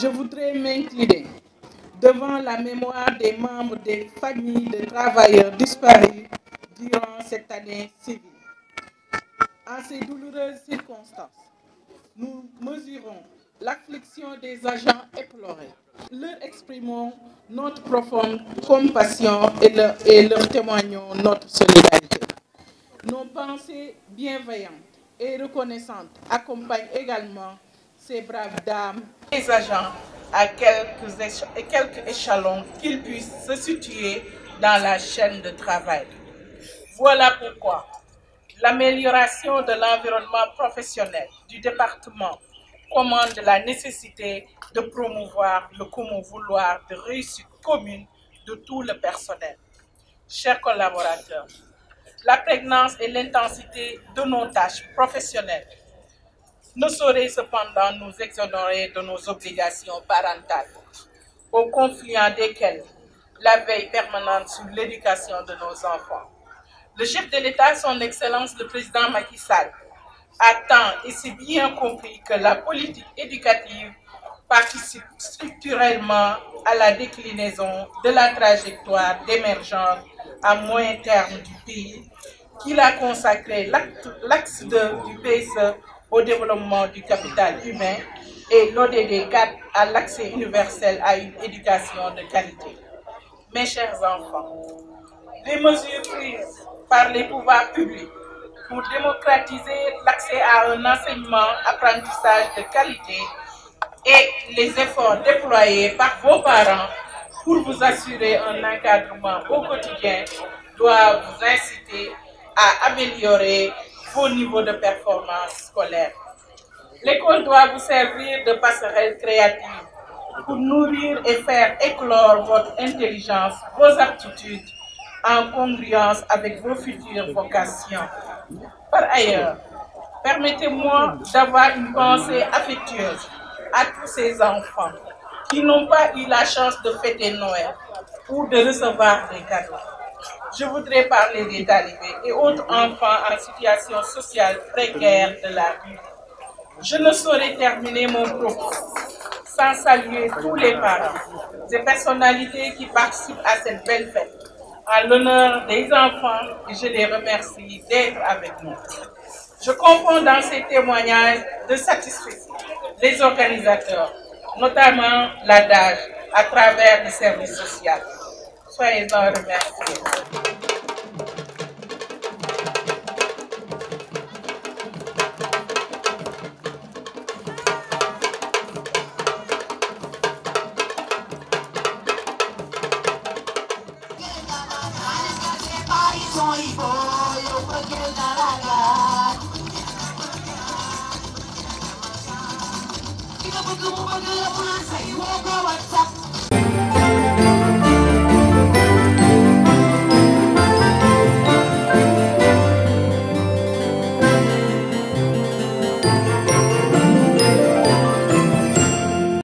Je voudrais m'incliner devant la mémoire des membres des familles de travailleurs disparus durant cette année civile. En ces douloureuses circonstances, nous mesurons l'affliction des agents éplorés. Leur exprimons notre profonde compassion et leur, et leur témoignons notre solidarité. Nos pensées bienveillantes et reconnaissantes accompagnent également ces braves dames et agents à quelques, éche quelques échelons qu'ils puissent se situer dans la chaîne de travail. Voilà pourquoi l'amélioration de l'environnement professionnel du département commande la nécessité de promouvoir le commun vouloir de réussite commune de tout le personnel. Chers collaborateurs, la prégnance et l'intensité de nos tâches professionnelles ne sauraient cependant nous exonérer de nos obligations parentales, au confluent desquelles la veille permanente sur l'éducation de nos enfants. Le chef de l'État, son Excellence le Président Macky Sall, a et si bien compris que la politique éducative participe structurellement à la déclinaison de la trajectoire d'émergence à moyen terme du pays, qu'il a consacré l'axe du PSE au développement du capital humain et l'ODD 4 à l'accès universel à une éducation de qualité. Mes chers enfants, les mesures prises par les pouvoirs publics pour démocratiser l'accès à un enseignement-apprentissage de qualité et les efforts déployés par vos parents pour vous assurer un encadrement au quotidien doivent vous inciter à améliorer vos niveaux de performance scolaire. L'école doit vous servir de passerelle créative pour nourrir et faire éclore votre intelligence, vos aptitudes en congruence avec vos futures vocations. Par ailleurs, permettez-moi d'avoir une pensée affectueuse à tous ces enfants qui n'ont pas eu la chance de fêter Noël ou de recevoir des cadeaux. Je voudrais parler des talibés et autres enfants en situation sociale précaire de la rue. Je ne saurais terminer mon propos sans saluer tous les parents, ces personnalités qui participent à cette belle fête en l'honneur des enfants et je les remercie d'être avec nous. Je comprends dans ces témoignages de satisfaction les organisateurs, notamment l'ADAGE, à travers le service social. Soyez-en remerciés. 我把歌不是贼窝